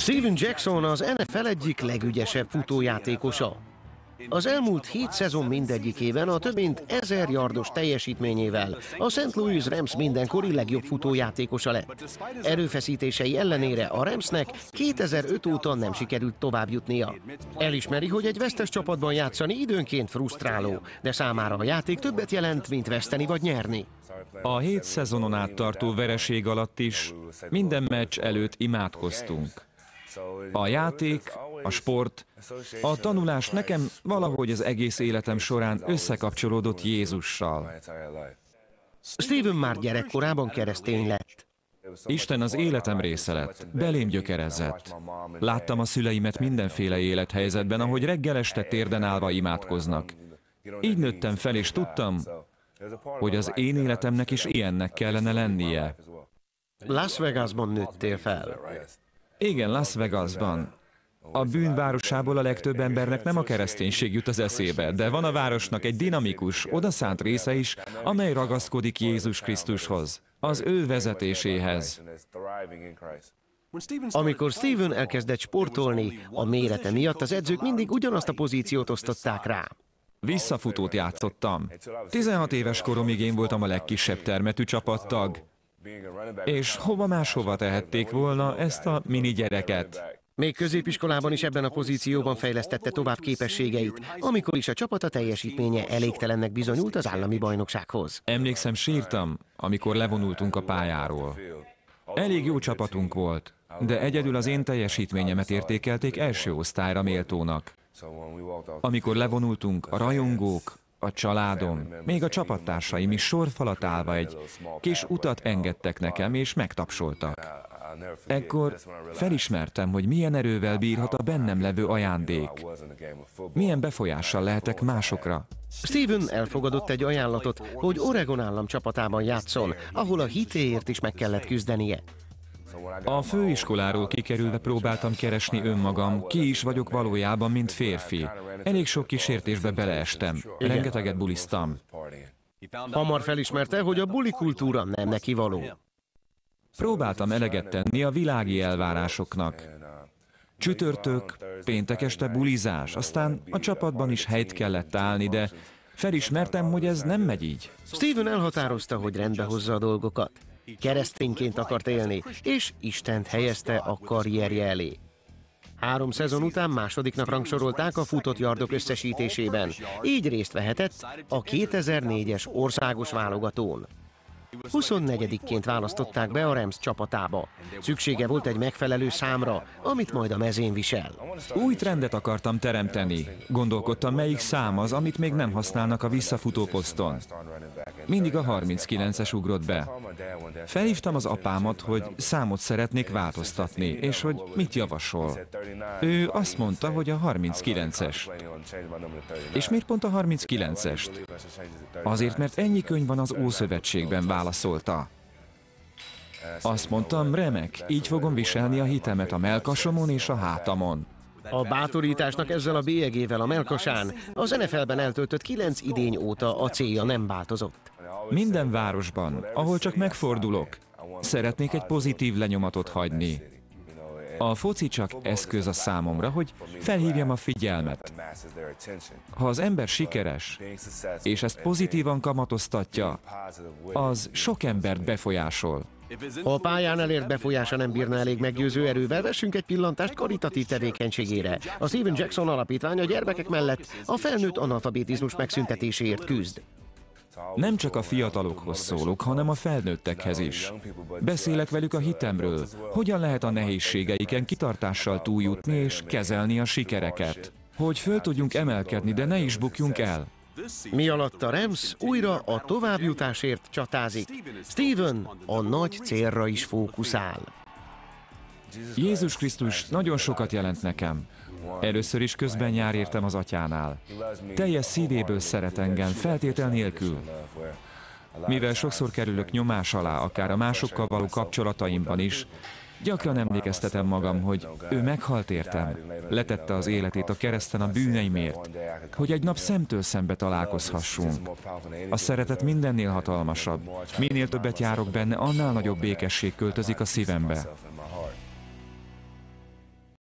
Steven Jackson az NFL egyik legügyesebb futójátékosa. Az elmúlt hét szezon mindegyikében a több mint ezer yardos teljesítményével a St. Louis Rams mindenkori legjobb futójátékosa lett. Erőfeszítései ellenére a Ramsnek 2005 óta nem sikerült továbbjutnia. Elismeri, hogy egy vesztes csapatban játszani időnként frusztráló, de számára a játék többet jelent, mint veszteni vagy nyerni. A hét szezonon át tartó vereség alatt is minden meccs előtt imádkoztunk. A játék, a sport, a tanulás nekem valahogy az egész életem során összekapcsolódott Jézussal. Steven már gyerekkorában keresztény lett. Isten az életem része lett, belém gyökerezett. Láttam a szüleimet mindenféle élethelyzetben, ahogy reggel este térden állva imádkoznak. Így nőttem fel, és tudtam, hogy az én életemnek is ilyennek kellene lennie. Las Vegasban nőttél fel. Igen, Las Vegasban. A bűnvárosából a legtöbb embernek nem a kereszténység jut az eszébe, de van a városnak egy dinamikus, odaszánt része is, amely ragaszkodik Jézus Krisztushoz, az ő vezetéséhez. Amikor Steven elkezdett sportolni, a mérete miatt az edzők mindig ugyanazt a pozíciót osztották rá. Visszafutót játszottam. 16 éves koromig én voltam a legkisebb termetű csapattag. És hova máshova tehették volna ezt a mini gyereket? Még középiskolában is ebben a pozícióban fejlesztette tovább képességeit, amikor is a csapata teljesítménye elégtelennek bizonyult az állami bajnoksághoz. Emlékszem, sírtam, amikor levonultunk a pályáról. Elég jó csapatunk volt, de egyedül az én teljesítményemet értékelték első osztályra méltónak. Amikor levonultunk, a rajongók, a családom, még a csapattársaim is sorfalat állva egy kis utat engedtek nekem, és megtapsoltak. Ekkor felismertem, hogy milyen erővel bírhat a bennem levő ajándék. Milyen befolyással lehetek másokra. Steven elfogadott egy ajánlatot, hogy Oregon állam csapatában játszon, ahol a hitéért is meg kellett küzdenie. A főiskoláról kikerülve próbáltam keresni önmagam, ki is vagyok valójában, mint férfi. Elég sok kísértésbe beleestem, rengeteget buliztam. Hamar felismerte, hogy a buli kultúra nem neki való. Próbáltam eleget tenni a világi elvárásoknak. Csütörtök, péntek este bulizás, aztán a csapatban is helyt kellett állni, de felismertem, hogy ez nem megy így. Steven elhatározta, hogy rendbe hozza a dolgokat. Keresztényként akart élni, és Istent helyezte a karrierje elé. Három szezon után másodiknak rangsorolták a futott yardok összesítésében, így részt vehetett a 2004-es országos válogatón. 24-ként választották be a Rams csapatába. Szüksége volt egy megfelelő számra, amit majd a mezén visel. Új trendet akartam teremteni. Gondolkodtam, melyik szám az, amit még nem használnak a visszafutó poszton. Mindig a 39-es ugrott be. Felhívtam az apámat, hogy számot szeretnék változtatni, és hogy mit javasol. Ő azt mondta, hogy a 39-es. És miért pont a 39-est? Azért, mert ennyi könyv van az Ószövetségben, válaszolta. Azt mondtam, remek, így fogom viselni a hitemet a melkasomon és a hátamon. A bátorításnak ezzel a bélyegével a melkasán az NFL-ben eltöltött kilenc idény óta a célja nem változott. Minden városban, ahol csak megfordulok, szeretnék egy pozitív lenyomatot hagyni. A foci csak eszköz a számomra, hogy felhívjam a figyelmet. Ha az ember sikeres, és ezt pozitívan kamatoztatja, az sok embert befolyásol. Ha a pályán elért befolyása nem bírna elég meggyőző erővel, vessünk egy pillantást karitatív tevékenységére. A Steven Jackson alapítvány a gyermekek mellett a felnőtt analfabetizmus megszüntetéséért küzd. Nem csak a fiatalokhoz szólok, hanem a felnőttekhez is. Beszélek velük a hitemről, hogyan lehet a nehézségeiken kitartással túljutni és kezelni a sikereket. Hogy föl tudjunk emelkedni, de ne is bukjunk el. Mi alatt a Rams újra a továbbjutásért csatázik. Steven a nagy célra is fókuszál. Jézus Krisztus nagyon sokat jelent nekem. Először is közben jár értem az atyánál. Teljes szívéből szeret engem, feltétel nélkül. Mivel sokszor kerülök nyomás alá, akár a másokkal való kapcsolataimban is, gyakran emlékeztetem magam, hogy ő meghalt értem, letette az életét a kereszten a bűneimért, hogy egy nap szemtől szembe találkozhassunk. A szeretet mindennél hatalmasabb. Minél többet járok benne, annál nagyobb békesség költözik a szívembe.